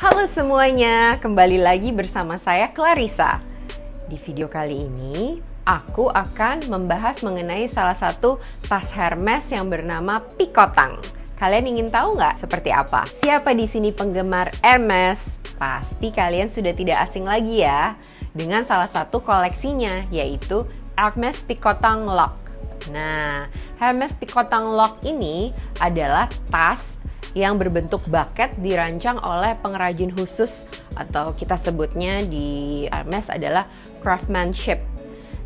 Halo semuanya, kembali lagi bersama saya Clarissa. Di video kali ini, aku akan membahas mengenai salah satu tas Hermes yang bernama Picotang. Kalian ingin tahu nggak seperti apa? Siapa di sini penggemar Hermes? Pasti kalian sudah tidak asing lagi ya dengan salah satu koleksinya yaitu Hermes Picotang Lock. Nah, Hermes Picotang Lock ini adalah tas yang berbentuk bucket dirancang oleh pengrajin khusus atau kita sebutnya di Hermes adalah craftsmanship.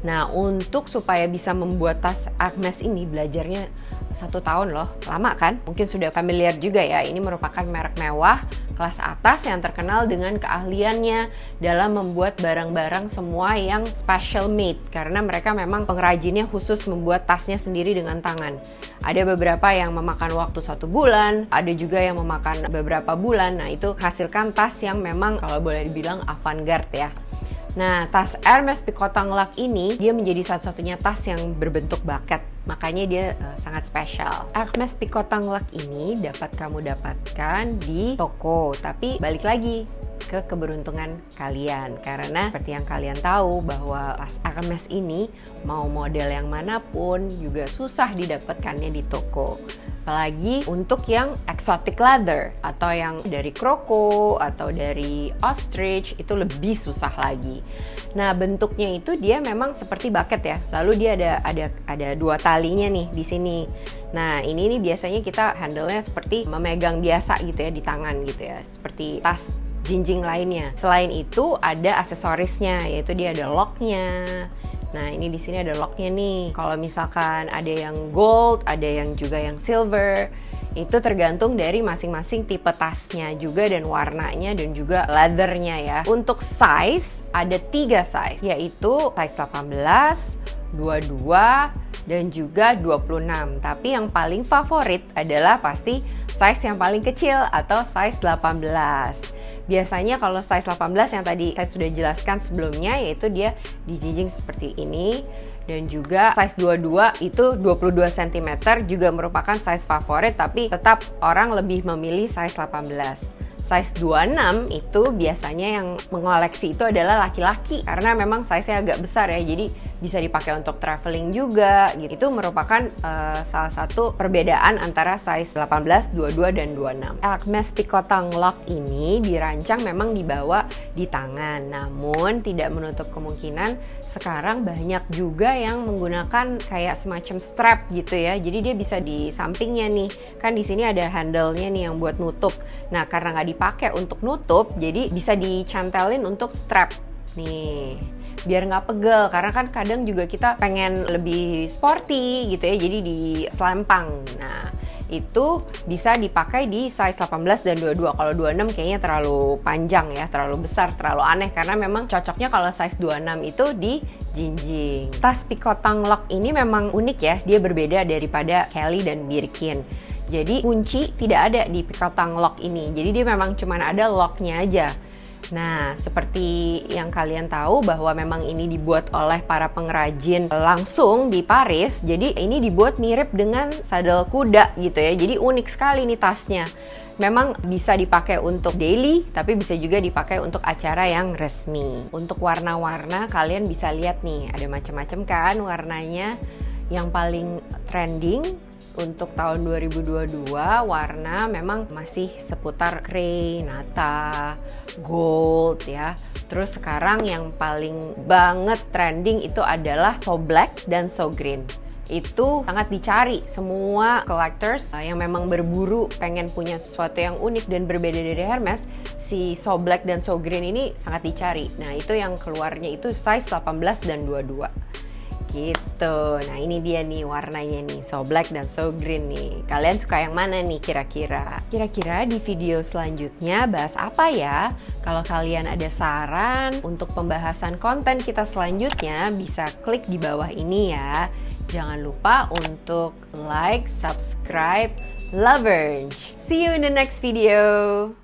Nah, untuk supaya bisa membuat tas Hermes ini belajarnya satu tahun loh, lama kan? Mungkin sudah familiar juga ya, ini merupakan merek mewah kelas atas yang terkenal dengan keahliannya dalam membuat barang-barang semua yang special made karena mereka memang pengrajinnya khusus membuat tasnya sendiri dengan tangan. Ada beberapa yang memakan waktu satu bulan, ada juga yang memakan beberapa bulan. Nah itu hasilkan tas yang memang kalau boleh dibilang avant-garde ya. Nah, tas Hermes Picotang Luck ini dia menjadi satu-satunya tas yang berbentuk bucket. Makanya dia uh, sangat spesial. Hermes Picotang Luck ini dapat kamu dapatkan di toko, tapi balik lagi ke keberuntungan kalian. Karena seperti yang kalian tahu bahwa tas Hermes ini mau model yang mana pun juga susah didapatkannya di toko apalagi untuk yang exotic leather atau yang dari kroko atau dari ostrich itu lebih susah lagi. Nah bentuknya itu dia memang seperti bucket ya. Lalu dia ada ada ada dua talinya nih di sini. Nah ini nih biasanya kita handle-nya seperti memegang biasa gitu ya di tangan gitu ya, seperti tas jinjing lainnya. Selain itu ada aksesorisnya yaitu dia ada locknya, Nah, ini di sini ada locknya nih. Kalau misalkan ada yang gold, ada yang juga yang silver, itu tergantung dari masing-masing tipe tasnya juga dan warnanya dan juga leathernya ya. Untuk size ada tiga size, yaitu size 18, 22, dan juga 26. Tapi yang paling favorit adalah pasti size yang paling kecil atau size 18 biasanya kalau size 18 yang tadi saya sudah jelaskan sebelumnya yaitu dia dijinjing seperti ini. Dan juga size 22 itu 22 cm juga merupakan size favorit tapi tetap orang lebih memilih size 18 size 26 itu biasanya yang mengoleksi itu adalah laki-laki. Karena memang size-nya agak besar ya jadi bisa dipakai untuk traveling juga gitu. Itu merupakan uh, salah satu perbedaan antara size 18, 22 dan 26 Hermes Picotang Lock ini dirancang memang dibawa di tangan. Namun tidak menutup kemungkinan sekarang banyak juga yang menggunakan kayak semacam strap gitu ya. Jadi dia bisa di sampingnya nih. Kan di sini ada handle-nya nih yang buat nutup. Nah karena nggak dipakai untuk nutup jadi bisa dicantelin untuk strap nih biar nggak pegel karena kan kadang juga kita pengen lebih sporty gitu ya jadi di selempang nah itu bisa dipakai di size 18 dan 22 kalau 26 kayaknya terlalu panjang ya terlalu besar terlalu aneh karena memang cocoknya kalau size 26 itu di jinjing. Tas Picotang Lock ini memang unik ya dia berbeda daripada Kelly dan Birkin jadi kunci tidak ada di Picotang lock ini. Jadi dia memang cuma ada locknya aja. Nah, seperti yang kalian tahu bahwa memang ini dibuat oleh para pengrajin langsung di Paris. Jadi ini dibuat mirip dengan sadel kuda gitu ya. Jadi unik sekali nih tasnya. Memang bisa dipakai untuk daily, tapi bisa juga dipakai untuk acara yang resmi. Untuk warna-warna kalian bisa lihat nih, ada macam-macam kan warnanya. Yang paling trending untuk tahun 2022 warna memang masih seputar grey, nata, gold ya. Terus sekarang yang paling banget trending itu adalah so black dan so green. Itu sangat dicari semua collectors uh, yang memang berburu pengen punya sesuatu yang unik dan berbeda dari Hermes si So Black dan So Green ini sangat dicari. Nah itu yang keluarnya itu size 18 dan 22 Gitu. Nah, ini dia nih warnanya nih, so black dan so green nih. Kalian suka yang mana nih kira-kira? Kira-kira di video selanjutnya bahas apa ya? Kalau kalian ada saran untuk pembahasan konten kita selanjutnya, bisa klik di bawah ini ya. Jangan lupa untuk like, subscribe, love See you in the next video.